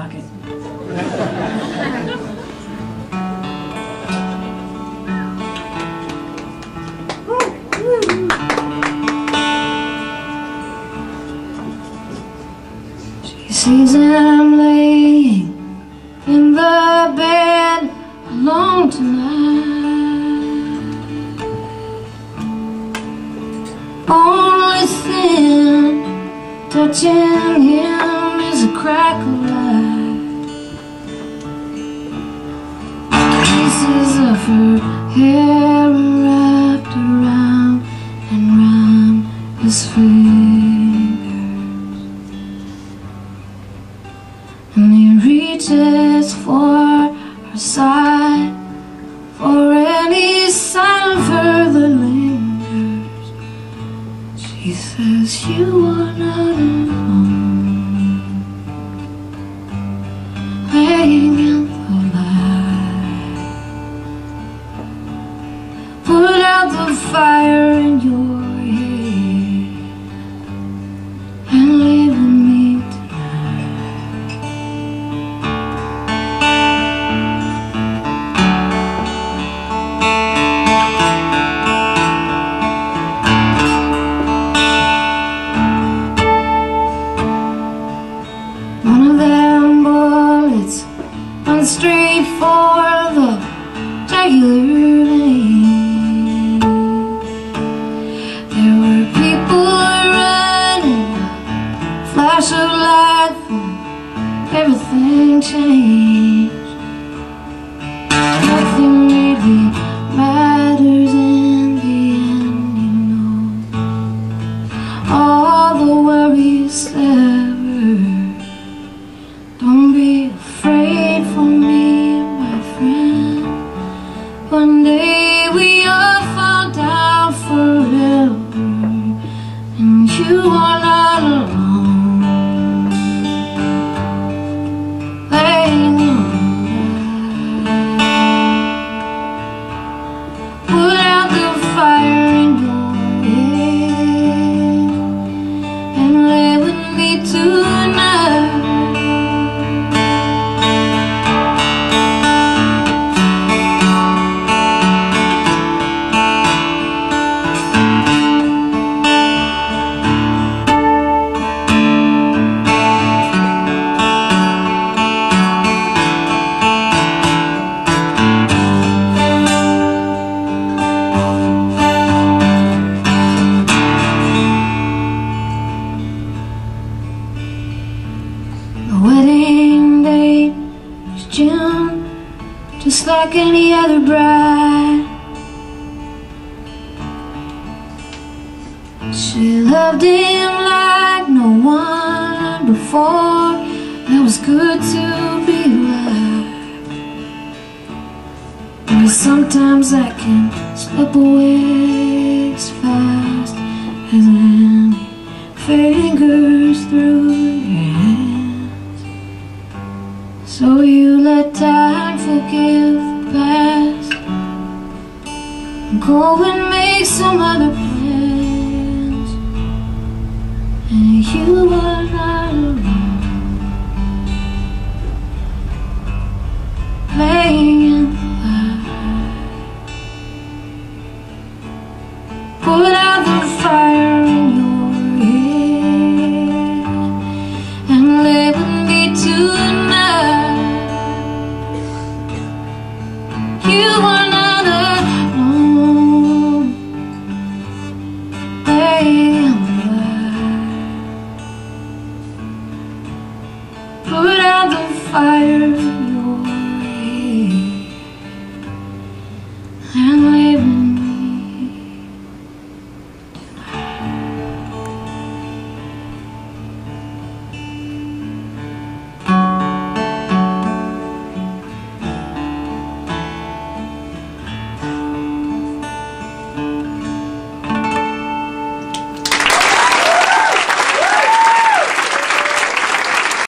jacket. She sees I'm laying in the bed alone tonight. Only thing touching him is a crack Pieces of her hair wrapped around and round his fingers. And he reaches for her side For any sign of her that lingers She says you are not alone Laying fire in your head And with me tonight One of them bullets went straight for the jugular everything changed. Nothing really matters in the end, you know. All the worries ever. Don't be afraid for me, my friend. One day we all fall down forever, and you are not alone. Like any other bride. She loved him like no one before. It was good to be alive. But sometimes I can slip away as fast as any fingers through your hands. So you let time forgive go and make some other plans. And you are not fire